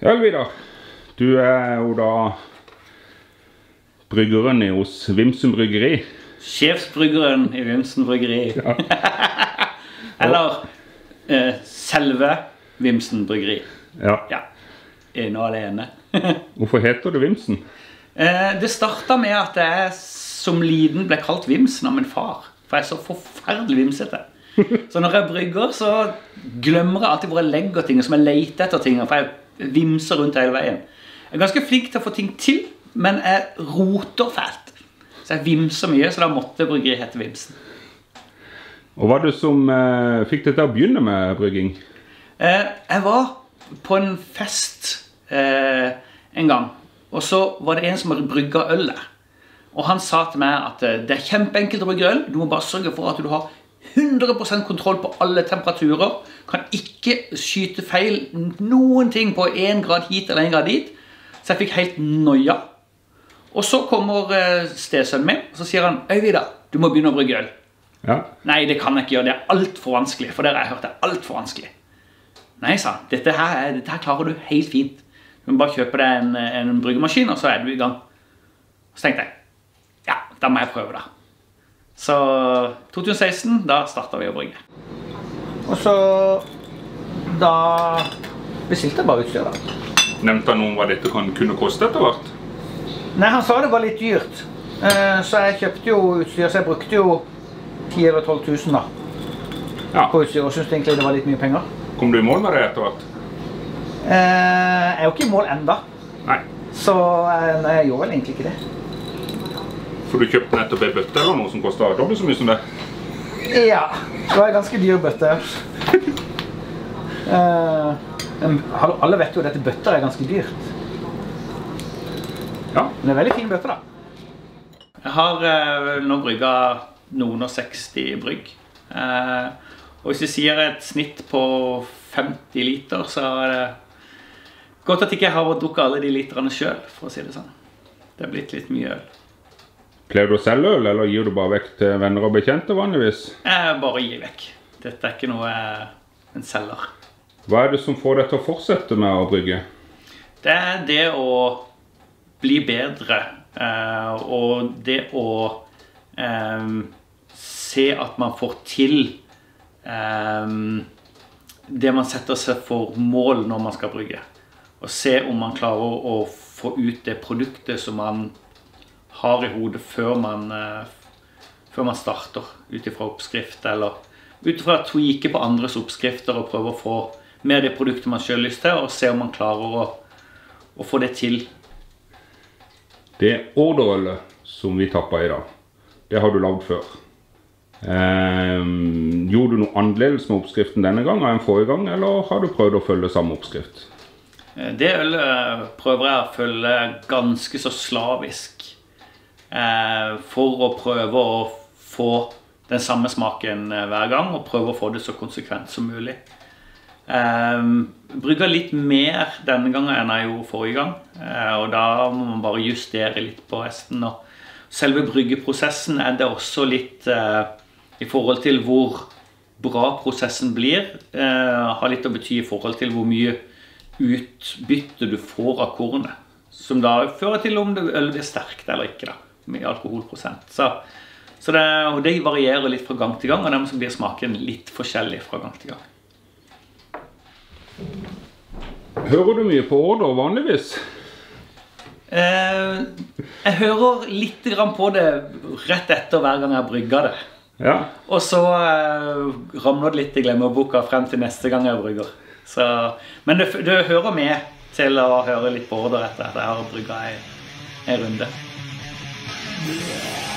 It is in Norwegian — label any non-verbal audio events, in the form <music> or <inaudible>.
Ja, Vidar. Du er jo da bryggeren hos Vimsen bryggeri. Sjefsbryggeren i Vimsen bryggeri. <laughs> Eller eh, selve Vimsen bryggeri. Ja. Ja. Ene og alene. <laughs> Hvorfor heter du Vimsen? Eh, det starta med at jeg som liten ble kalt Vimsen av min far. For jeg er så forferdelig vimsete. <laughs> Så når jeg brygger, så glemmer jeg alltid hvor jeg legger ting. og Som jeg leter etter ting. For jeg vimser rundt hele veien. Jeg er ganske flink til å få ting til, men jeg roter fælt. Så jeg vimser mye, så da måtte bryggeriet hete Vimsen. Og hva var det som eh, fikk deg til å begynne med brygging? Eh, jeg var på en fest eh, en gang, og så var det en som hadde brygga øl der. Og han sa til meg at eh, det er kjempeenkelt å brygge øl. Du må bare sørge for at du har 100% kontroll på alle temperaturer. Kan ikke skyte feil noen ting på én grad hit eller én grad dit. Så jeg fikk helt noia. Og så kommer eh, stesønnen min og så sier han Øyvida, du må begynne å brygge øl. Ja. Nei, det kan jeg ikke gjøre. Det er altfor vanskelig. For dere har jeg hørt det er alt for vanskelig. Nei, sa han. Dette dette her klarer du helt fint. Du må bare kjøpe deg en, en bryggemaskin, og så er du i gang. Så tenkte jeg ja, da må jeg prøve, da. Så 2016, da starta vi å brygge. Og så Da bestilte jeg bare utstyr, da. Nevnte han noe om hva dette kan kunne koste etter hvert? Nei, han sa det var litt dyrt. Eh, Så jeg kjøpte jo utstyr, så jeg brukte jo 10 eller 12 000 da, Ja. på utstyr, og syntes egentlig det var litt mye penger. Kom du i mål med det etter hvert? Eh, Jeg er jo ikke i mål enda, Nei. så eh, nei, jeg gjorde vel egentlig ikke det. For du kjøpte nettopp ei bøtte eller noe som kosta dobbelt så mye som det? Ja, det var ei ganske dyr bøtte. uh, alle vet jo at dette bøtter er ganske dyrt. Ja. Men det er veldig fin bøtte, da. Jeg har uh, nå brygga noen og 60 brygg. Uh, og hvis vi sier et snitt på 50 liter, så er det godt at jeg ikke har drukket alle de literne sjøl, for å si det sånn. Det er blitt litt mye øl. Pleier du å selge øl, eller gir du bare vekk til venner og bekjente vanligvis? Jeg bare gir vekk. Dette er ikke noe en selger. Hva er det som får deg til å fortsette med å brygge? Det er det å bli bedre. eh, og det å eh, se at man får til eh, det man setter seg for mål når man skal brygge. Og se om man klarer å få ut det produktet som man har i hodet før man, eh, før man starter. Ut ifra oppskrift, eller ut ifra å tweake på andres oppskrifter og prøve å få med det produktet man sjøl har lyst til, og se om man klarer å, å få det til. Det orderølet som vi tappa i dag, det har du lagd før. Eh, gjorde du noe annerledes med oppskriften denne gang enn forrige gang, eller har du prøvd å følge samme oppskrift? Eh, Det ølet prøver jeg å følge ganske så slavisk. Eh, for å prøve å få den samme smaken eh, hver gang, og prøve å få det så konsekvent som mulig. Eh, brygga litt mer denne gangen enn jeg gjorde forrige gang. Og da må man bare justere litt på resten. Og selve bryggeprosessen er det også litt i forhold til hvor bra prosessen blir. Har litt å bety i forhold til hvor mye utbytte du får av kornet. Som da fører til om det ølet blir sterkt eller ikke. da, Med alkoholprosent. Så, så det, og det varierer litt fra gang til gang, og dermed blir smaken litt forskjellig fra gang til gang. Hører du mye på order vanligvis? Eh, jeg hører litt grann på det rett etter hver gang jeg brygger det. Ja. Og så eh, ramler det litt i glemmeboka frem til neste gang jeg brygger. Så, men det, du hører med til å høre litt på order etter at jeg har brygga ei runde. Yeah.